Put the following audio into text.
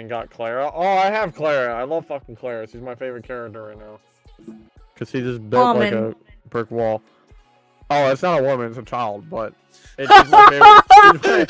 and got Clara. Oh, I have Clara. I love fucking Clara. She's my favorite character right now. Cause she just built like a brick wall. Oh, it's not a woman. It's a child, but it's my favorite.